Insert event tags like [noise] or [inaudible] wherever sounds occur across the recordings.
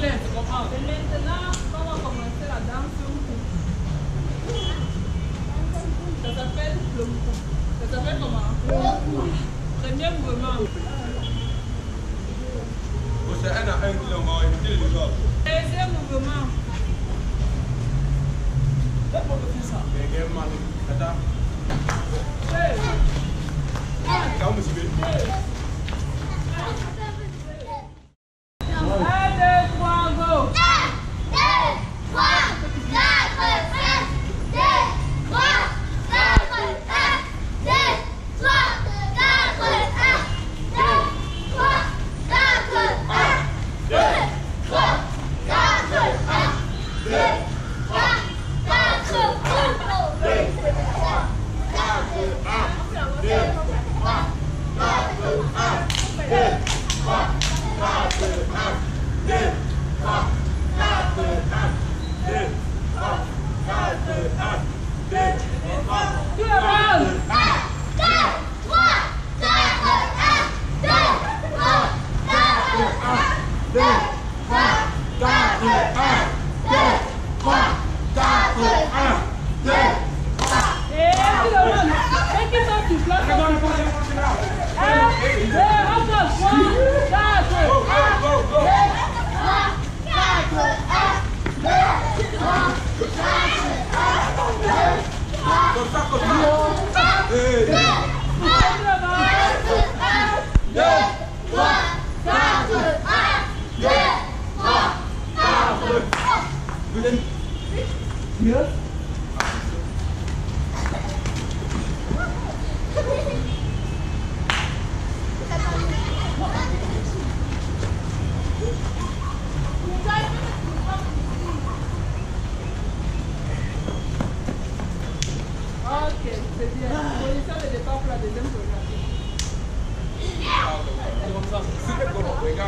maintenant qu'on va commencer la danse. Ça s'appelle le Ça s'appelle comment Premier mouvement. Deuxième mouvement. Un, 二四八加腿二四八加腿二四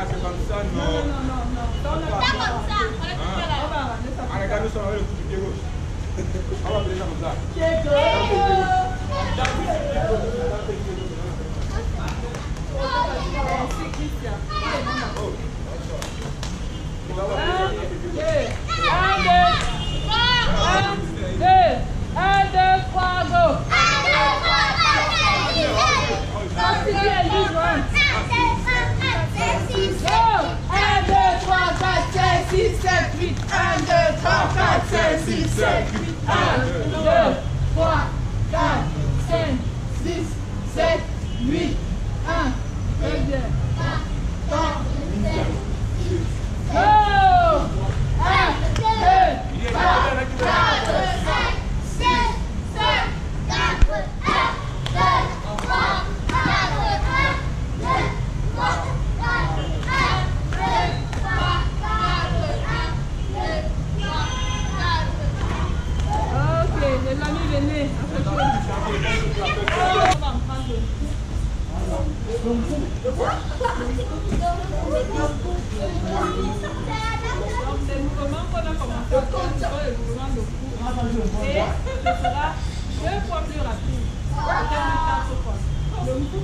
c'est comme ça, non. Non, non, non, non. C'est [laughs] comme ça. On va le couper là. Arrêtez, nous sommes avec le couper gauche. On va faire comme ça. 7, c'est comment qu'on a commencé le mouvement de. Et ce sera deux fois plus rapide. Le mouvement